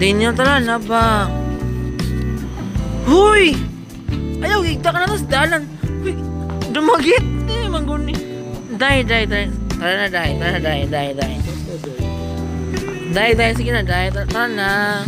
Di niyo tara na ba? Huy! Ayaw, higda ka na sa dalan. Huy! Dumagit! Eh, mangguni. Dai, dai, dai. Tara na, dai. Tara na, dai, dai, dai. Dai, dai. Sige na, dai. Tara na.